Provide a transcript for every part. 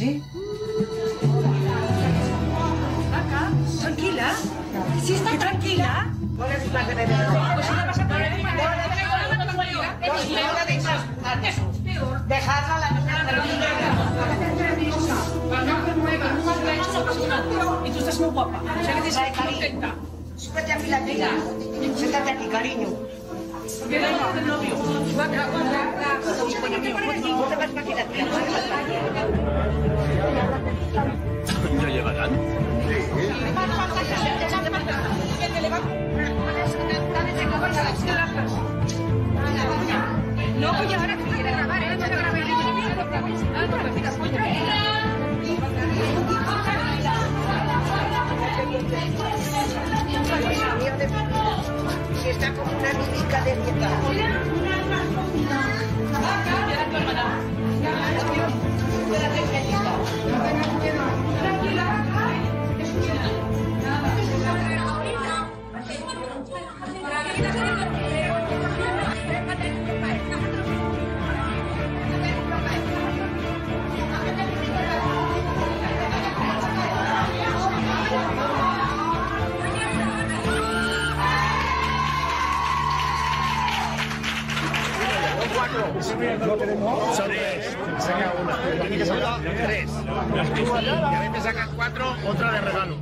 ¿Sí? Acá, tranquila. ¿Sí está tranquila? Pues si la vas a poner Dejarla la niña Y tú estás muy guapa. O sea que te Trae estás cariño. contenta. Súbete la. Siéntate aquí, cariño. ¿Ya llegarán? No, pues ahora que quiere grabar, ¿eh? Grabar el vídeo. Pues tranquila. Si está como Son tres. Saca una. Tiene tres. Y a veces sacan cuatro, otra de regalo.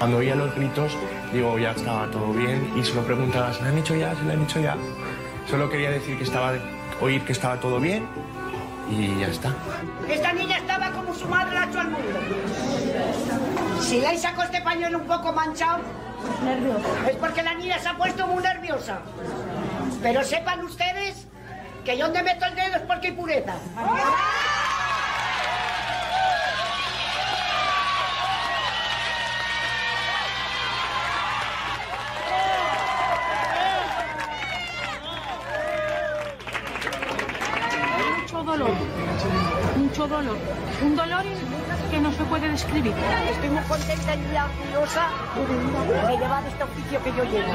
Cuando oía los gritos, digo, ya estaba todo bien y se lo preguntaba, ¿se lo han hecho ya? ¿Se lo han hecho ya? Solo quería decir que estaba, oír que estaba todo bien y ya está. Esta niña estaba como su madre la ha hecho al mundo. Si le sacó este pañuelo un poco manchado, es porque la niña se ha puesto muy nerviosa. Pero sepan ustedes que yo donde meto el dedo es porque hay pureza. mucho dolor, un dolor que no se puede describir. Estoy muy contenta y orgullosa de llevar este oficio que yo llevo.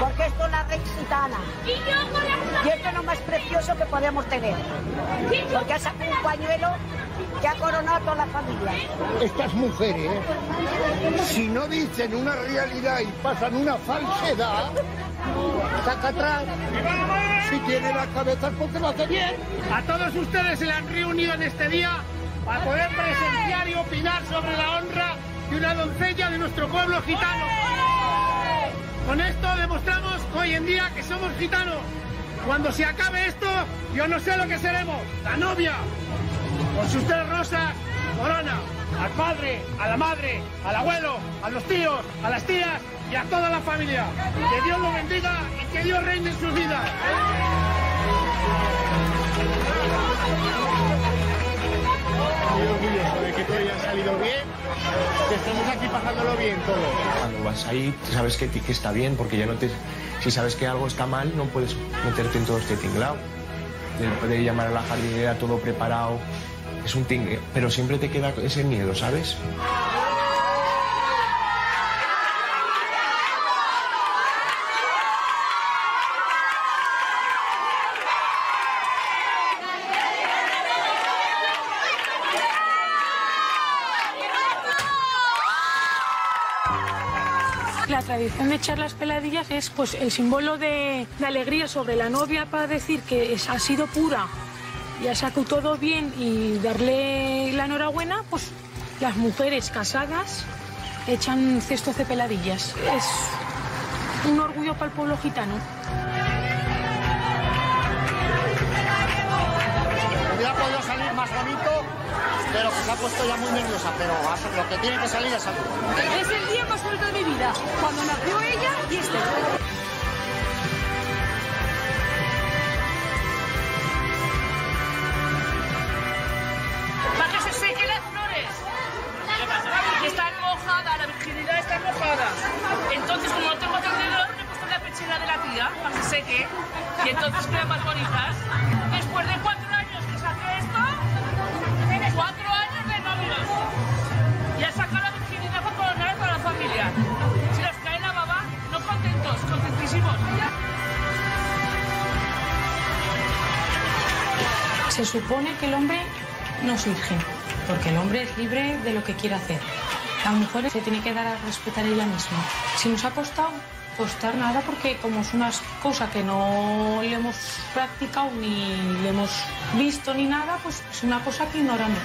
Porque esto es la reina gitana. Y esto es lo más precioso que podemos tener. Porque sacado un pañuelo que ha coronado a toda la familia. Estas mujeres, si no dicen una realidad y pasan una falsedad, saca atrás. Si tiene la cabeza porque lo hace bien. A todos ustedes se le han reunido en este día para poder presenciar y opinar sobre la honra de una doncella de nuestro pueblo gitano. Con esto demostramos hoy en día que somos gitanos. Cuando se acabe esto, yo no sé lo que seremos. La novia, con sus tres rosas, corona, al padre, a la madre, al abuelo, a los tíos, a las tías y a toda la familia. Que Dios lo bendiga y que Dios reine en sus vidas. Estoy orgulloso de que todo haya salido bien, que estemos aquí pasándolo bien todos. Cuando vas ahí, sabes que, que está bien, porque ya no te... Si sabes que algo está mal, no puedes meterte en todo este tinglao. De poder llamar a la jardinera todo preparado, es un tingle, pero siempre te queda ese miedo, ¿sabes? La tradición de echar las peladillas es pues el símbolo de, alegría sobre la novia para decir que ha sido pura y ha sacado todo bien y darle la enhorabuena, pues las mujeres casadas echan cestos de peladillas. Es un orgullo para el pueblo gitano. Hubiera podido salir más bonito, pero que se ha puesto ya muy nerviosa, pero lo que tiene que salir es algo. Es el día más bonito de mi vida, cuando nació ella y este. Entonces, como no tengo tenedor, le he puesto la pechera de la tía para que seque. Y entonces quedan más bonitas. Después de cuatro años que saqué esto, cuatro años de novios. Y he sacado la virginidad coronal para la familia. Si les cae la baba, no contentos, contentísimos. Se supone que el hombre no es virgen, porque el hombre es libre de lo que quiere hacer. La mujer se tiene que dar a respetar ella misma. Si nos ha costado, costar nada, porque como es una cosa que no le hemos practicado ni le hemos visto ni nada, pues es una cosa que ignoramos.